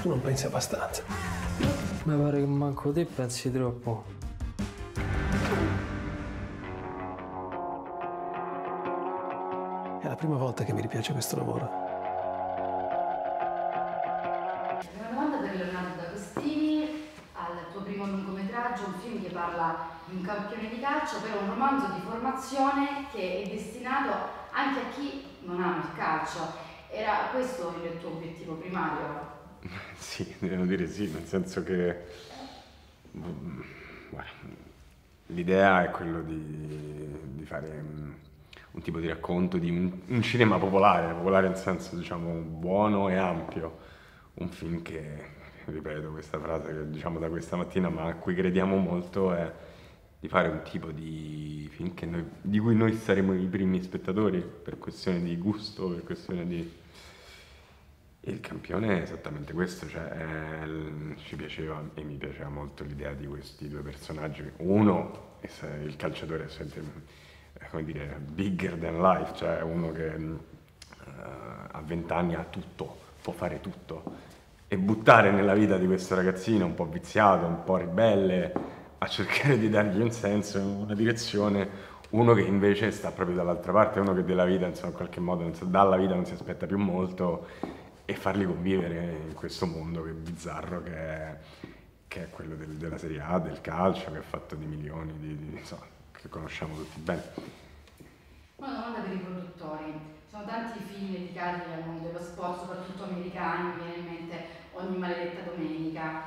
Tu non pensi abbastanza. Mi pare che manco te pensi troppo. È la prima volta che mi ripiace questo lavoro. Una domanda per Leonardo D'Agostini al tuo primo lungometraggio, un film che parla di un campione di calcio, però un romanzo di formazione che è destinato anche a chi non ama il calcio. Era questo il tuo obiettivo primario? Sì, devo dire sì, nel senso che mm, l'idea è quello di, di fare un, un tipo di racconto di un, un cinema popolare, popolare nel senso diciamo buono e ampio, un film che, ripeto questa frase che diciamo da questa mattina, ma a cui crediamo molto è di fare un tipo di film noi, di cui noi saremo i primi spettatori per questione di gusto, per questione di il campione è esattamente questo, cioè eh, ci piaceva e mi piaceva molto l'idea di questi due personaggi. Uno, il calciatore è sempre, eh, come dire, bigger than life, cioè uno che uh, a vent'anni ha tutto, può fare tutto. E buttare nella vita di questo ragazzino un po' viziato, un po' ribelle, a cercare di dargli un senso, una direzione, uno che invece sta proprio dall'altra parte, uno che della vita, insomma, in qualche modo, dalla vita non si aspetta più molto e farli convivere in questo mondo che è bizzarro che è, che è quello del, della Serie A, del calcio, che è fatto di milioni di, di insomma, che conosciamo tutti bene. Una domanda per i produttori. Sono tanti film dedicati al mondo dello sport, soprattutto americani, mi viene in mente ogni maledetta domenica.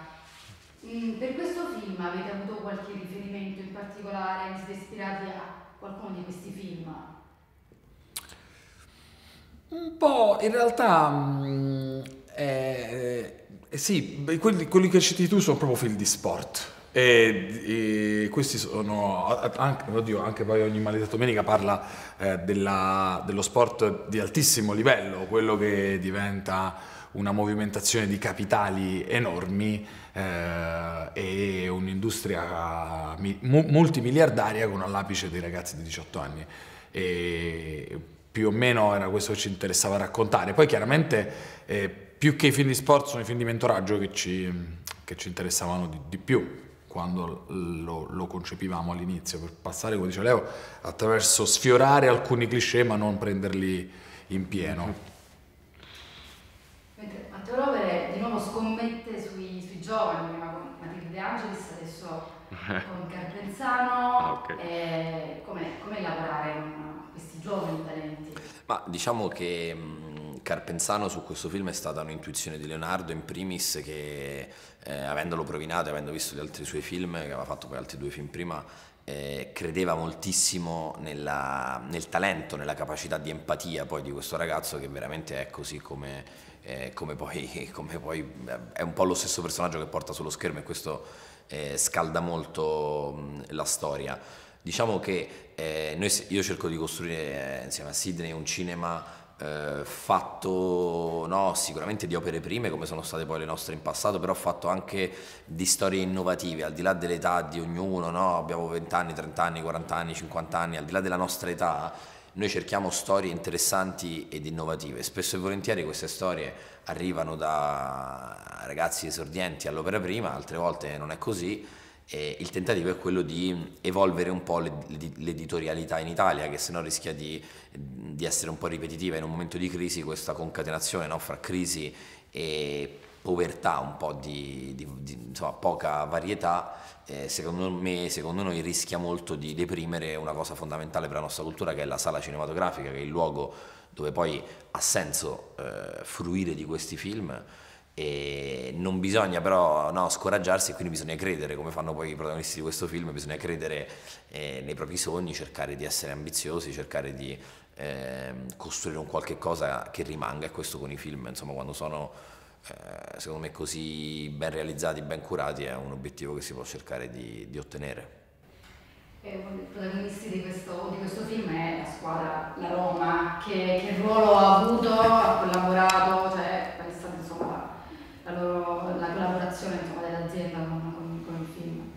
Mm, per questo film avete avuto qualche riferimento in particolare? Siete ispirati a qualcuno di questi film? Un po', in realtà, mh, eh, eh, sì, quelli, quelli, che citi tu sono proprio film di sport. E, e questi sono, anche, oddio, anche poi ogni maledetta domenica parla eh, della, dello sport di altissimo livello, quello che diventa una movimentazione di capitali enormi eh, e un'industria multimiliardaria con all'apice dei ragazzi di 18 anni. E più o meno era questo che ci interessava raccontare. Poi chiaramente eh, più che i film di sport sono i film di mentoraggio che ci, che ci interessavano di, di, più quando lo, lo, concepivamo all'inizio, per passare, come dice Leo, attraverso sfiorare alcuni cliché ma non prenderli in pieno. Mentre Matteo Rovere di nuovo scommette sui, sui giovani, prima con Matilde Angelis, adesso con Carpenzano. Ah, okay. eh, com'è lavorare con questi giovani talenti? Ma diciamo che mh, Carpenzano su questo film è stata un'intuizione di Leonardo in primis che eh, avendolo provinato e avendo visto gli altri suoi film, che aveva fatto poi altri due film prima, eh, credeva moltissimo nella, nel talento, nella capacità di empatia poi di questo ragazzo che veramente è così come, eh, come, poi, come poi, eh, è un po' lo stesso personaggio che porta sullo schermo e questo eh, scalda molto mh, la storia. Diciamo che eh, noi, io cerco di costruire eh, insieme a Sidney un cinema eh, fatto no, sicuramente di opere prime come sono state poi le nostre in passato, però fatto anche di storie innovative, al di là dell'età di ognuno, no? abbiamo 20 anni, 30 anni, 40 anni, 50 anni, al di là della nostra età, noi cerchiamo storie interessanti ed innovative. Spesso e volentieri queste storie arrivano da ragazzi esordienti all'opera prima, altre volte non è così e il tentativo è quello di evolvere un po' l'editorialità in Italia, che se no rischia di, di, essere un po' ripetitiva. In un momento di crisi, questa concatenazione no, fra crisi e povertà, un po' di, di, di insomma, poca varietà, eh, secondo me, secondo noi rischia molto di deprimere una cosa fondamentale per la nostra cultura che è la sala cinematografica, che è il luogo dove poi ha senso eh, fruire di questi film e non bisogna però no, scoraggiarsi quindi bisogna credere, come fanno poi i protagonisti di questo film, bisogna credere eh, nei propri sogni, cercare di essere ambiziosi, cercare di eh, costruire un qualche cosa che rimanga e questo con i film, insomma quando sono eh, secondo me così ben realizzati, ben curati è un obiettivo che si può cercare di, di ottenere. Uno dei protagonisti di questo, di questo, film è la squadra, la Roma, che, che ruolo ha avuto, ha collaborato, cioè qual è stata insomma la, loro, la collaborazione insomma, dell'azienda con, con, con, il film.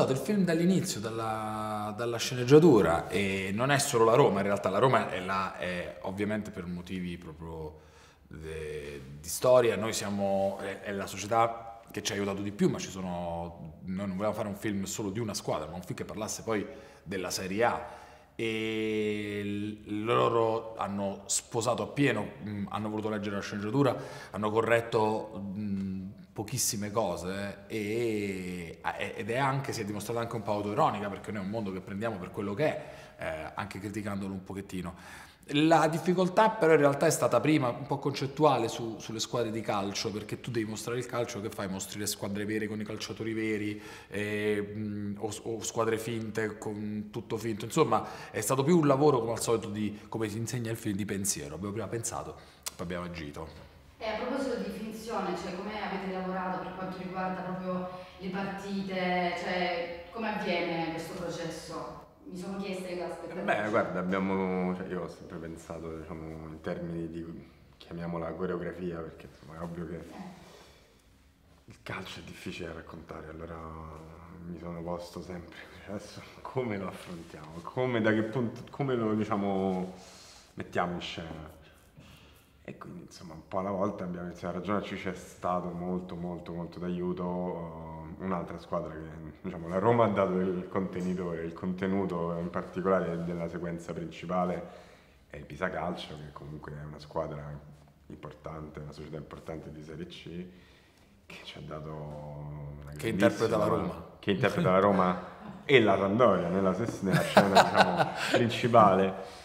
Sposato il film dall'inizio, dalla, dalla, sceneggiatura e non è solo la Roma, in realtà la Roma è, la, è ovviamente per motivi proprio de, di storia, noi siamo, è, è la società che ci ha aiutato di più, ma ci sono, noi non volevamo fare un film solo di una squadra, ma un film che parlasse poi della Serie A. E loro hanno sposato appieno, mh, hanno voluto leggere la sceneggiatura, hanno corretto mh, pochissime cose e, ed è anche, si è dimostrata anche un po' autoironica perché noi è un mondo che prendiamo per quello che è, eh, anche criticandolo un pochettino. La difficoltà però in realtà è stata prima un po' concettuale su, sulle squadre di calcio, perché tu devi mostrare il calcio, che fai? Mostri le squadre vere con i calciatori veri eh, mh, o, o, squadre finte con tutto finto. Insomma, è stato più un lavoro come al solito di, come si insegna il film, di pensiero. Abbiamo prima pensato, poi abbiamo agito. E a proposito di finzione, cioè come avete lavorato quanto riguarda proprio le partite, cioè come avviene questo processo? mi sono chieste che aspettative. Beh, guarda, abbiamo, cioè io ho sempre pensato diciamo, in termini di, chiamiamola coreografia, perché insomma è ovvio che il calcio è difficile da raccontare, allora mi sono posto sempre adesso come lo affrontiamo, come, da che punto, come lo diciamo, mettiamo in scena. E quindi insomma un po' alla volta abbiamo iniziato a ragionarci, c'è stato molto molto molto d'aiuto uh, un'altra squadra che diciamo la Roma ha dato il contenitore, il contenuto in particolare della sequenza principale è il Pisa Calcio che comunque è una squadra importante, una società importante di Serie C che ci ha dato una che interpreta la Roma. che interpreta la Roma e la Sandoria nella, nella scena diciamo, principale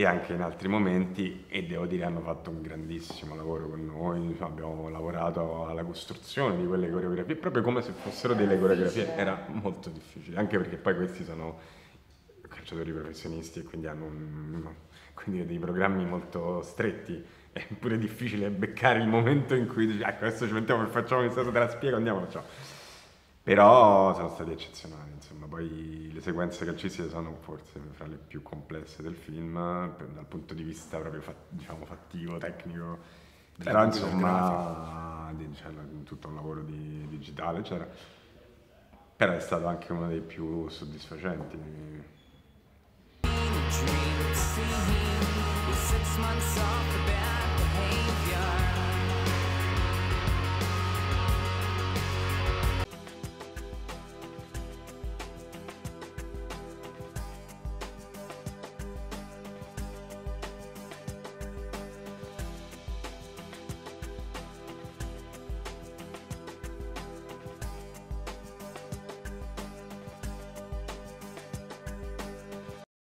e anche in altri momenti e devo dire hanno fatto un grandissimo lavoro con noi, abbiamo lavorato alla costruzione di quelle coreografie proprio come se fossero delle coreografie, era molto difficile, anche perché poi questi sono calciatori professionisti e quindi hanno un, quindi dei programmi molto stretti, è pure difficile beccare il momento in cui dici ecco adesso ci mettiamo e facciamo questa te la spiego, andiamo, facciamo. Però sono stati eccezionali, insomma, poi le sequenze calcistiche sono forse fra le più complesse del film, dal punto di vista proprio fat, diciamo, fattivo, tecnico, però insomma c'è tutto un lavoro di digitale, eccetera. Però è stato anche uno dei più soddisfacenti. Dream,